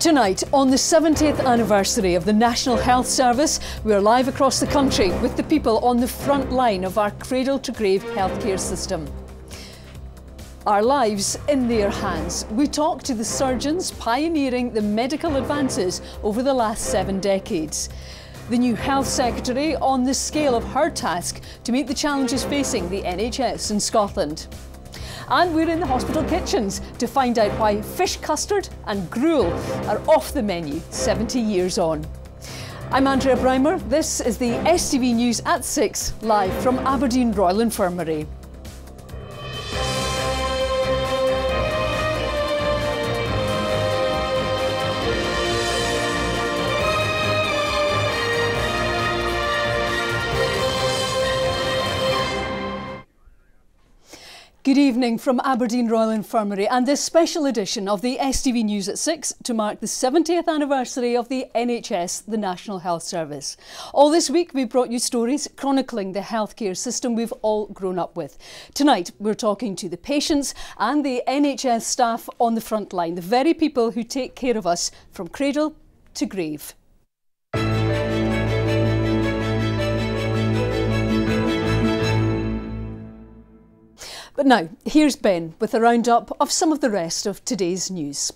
Tonight, on the 70th anniversary of the National Health Service, we're live across the country with the people on the front line of our cradle to grave healthcare system. Our lives in their hands. We talk to the surgeons pioneering the medical advances over the last seven decades. The new Health Secretary on the scale of her task to meet the challenges facing the NHS in Scotland. And we're in the hospital kitchens to find out why fish custard and gruel are off the menu 70 years on. I'm Andrea Brymer. This is the STV News at 6, live from Aberdeen Royal Infirmary. Good evening from Aberdeen Royal Infirmary and this special edition of the STV News at 6 to mark the 70th anniversary of the NHS, the National Health Service. All this week we brought you stories chronicling the healthcare system we've all grown up with. Tonight we're talking to the patients and the NHS staff on the front line, the very people who take care of us from cradle to grave. But now, here's Ben with a roundup of some of the rest of today's news.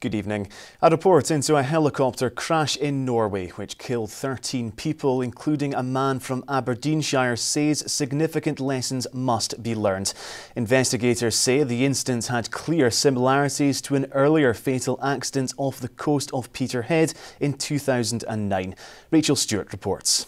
Good evening. A report into a helicopter crash in Norway, which killed 13 people, including a man from Aberdeenshire, says significant lessons must be learned. Investigators say the incident had clear similarities to an earlier fatal accident off the coast of Peterhead in 2009. Rachel Stewart reports.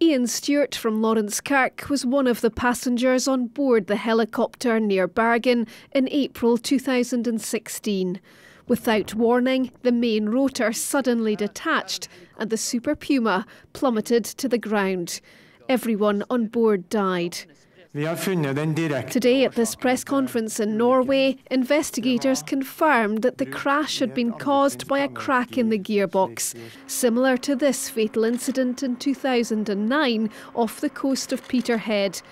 Ian Stewart from Laurencekirk was one of the passengers on board the helicopter near Bergen in April 2016. Without warning, the main rotor suddenly detached and the Super Puma plummeted to the ground. Everyone on board died. Today, at this press conference in Norway, investigators confirmed that the crash had been caused by a crack in the gearbox, similar to this fatal incident in 2009 off the coast of Peterhead,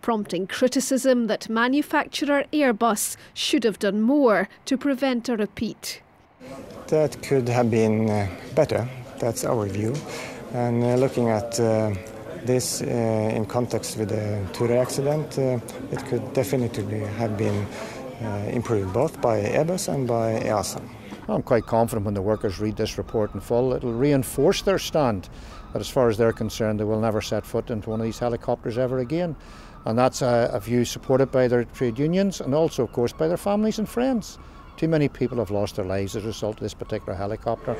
prompting criticism that manufacturer Airbus should have done more to prevent a repeat. That could have been uh, better, that's our view. And uh, looking at uh, this uh, in context with the Turøy accident, uh, it could definitely have been uh, improved both by Airbus and by EASA. I'm quite confident when the workers read this report in full, it'll reinforce their stand that as far as they're concerned, they will never set foot into one of these helicopters ever again. And that's a, a view supported by their trade unions and also, of course, by their families and friends. Too many people have lost their lives as a result of this particular helicopter.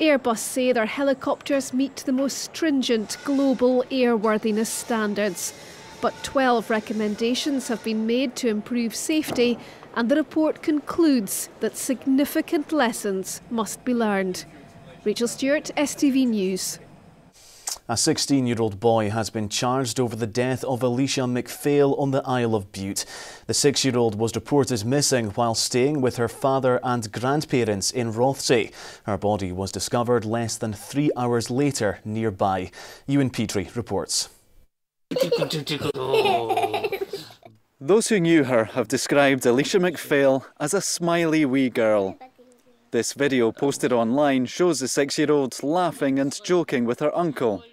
Airbus say their helicopters meet the most stringent global airworthiness standards. But 12 recommendations have been made to improve safety, and the report concludes that significant lessons must be learned. Rachel Stewart, STV News. A 16 year old boy has been charged over the death of Alesha MacPhail on the Isle of Bute. The six year old was reported missing while staying with her father and grandparents in Rothesay. Her body was discovered less than three hours later nearby. Ewan Petrie reports. Those who knew her have described Alesha MacPhail as a smiley wee girl. This video posted online shows the six year old laughing and joking with her uncle.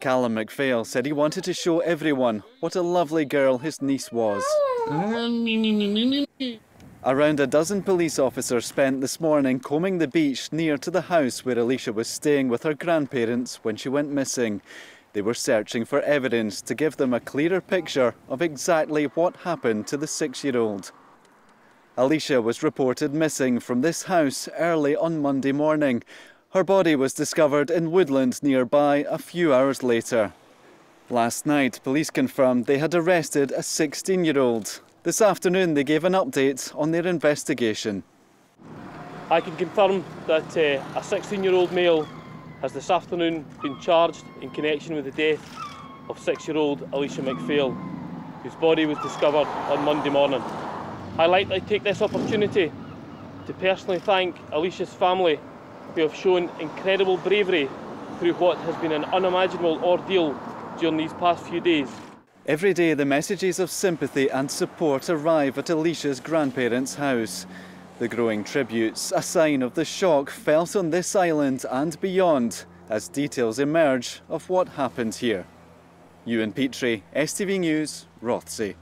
Callum MacPhail said he wanted to show everyone what a lovely girl his niece was. Around a dozen police officers spent this morning combing the beach near to the house where Alesha was staying with her grandparents when she went missing. They were searching for evidence to give them a clearer picture of exactly what happened to the six year old. Alesha was reported missing from this house early on Monday morning. Her body was discovered in woodland nearby a few hours later. Last night, police confirmed they had arrested a 16 year old. This afternoon, they gave an update on their investigation. I can confirm that uh, a 16 year old male has this afternoon been charged in connection with the death of six year old Alesha MacPhail, whose body was discovered on Monday morning. I'd like to take this opportunity to personally thank Alesha's family who have shown incredible bravery through what has been an unimaginable ordeal during these past few days. Every day, the messages of sympathy and support arrive at Alesha's grandparents' house. The growing tributes, a sign of the shock felt on this island and beyond as details emerge of what happened here. Ewan Petrie, STV News, Rothesay.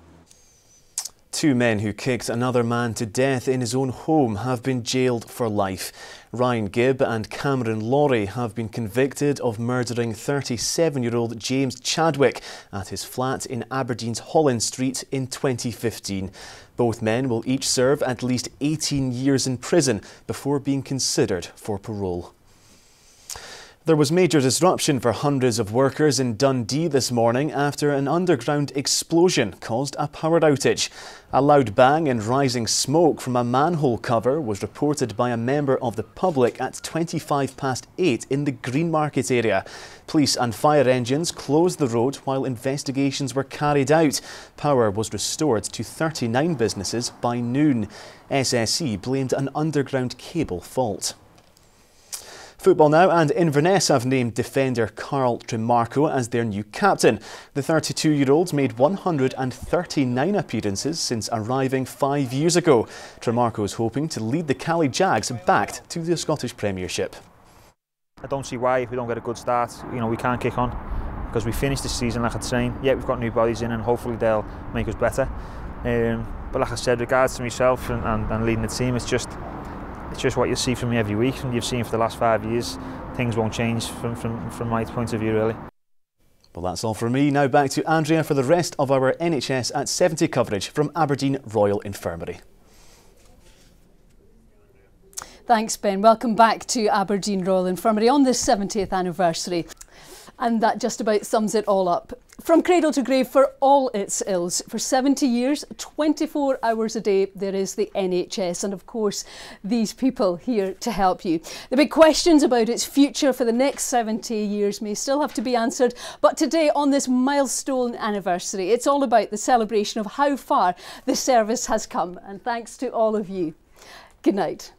Two men who kicked another man to death in his own home have been jailed for life. Ryan Gibb and Cameron Laurie have been convicted of murdering 37 year old James Chadwick at his flat in Aberdeen's Holland Street in 2015. Both men will each serve at least 18 years in prison before being considered for parole. There was major disruption for hundreds of workers in Dundee this morning after an underground explosion caused a power outage. A loud bang and rising smoke from a manhole cover was reported by a member of the public at 25 past 8 in the Greenmarket area. Police and fire engines closed the road while investigations were carried out. Power was restored to 39 businesses by noon. SSE blamed an underground cable fault. Football now, and Inverness have named defender Carl Tremarco as their new captain. The 32 year old made 139 appearances since arriving five years ago. Tremarco is hoping to lead the Caley Jags back to the Scottish Premiership. I don't see why if we don't get a good start, you know, we can't kick on because we finished the season like I saying. Yeah, we've got new bodies in and hopefully they'll make us better. Um, but like I said, regards to myself and, and, and leading the team, it's just it's just what you see from me every week and you've seen for the last five years. Things won't change from, from, from my point of view, really. Well, that's all from me. Now back to Andrea for the rest of our NHS at 70 coverage from Aberdeen Royal Infirmary. Thanks, Ben. Welcome back to Aberdeen Royal Infirmary on this 70th anniversary. And that just about sums it all up. From cradle to grave for all its ills. For 70 years, 24 hours a day, there is the NHS. And of course, these people here to help you. The big questions about its future for the next 70 years may still have to be answered. But today, on this milestone anniversary, it's all about the celebration of how far the service has come. And thanks to all of you. Good night.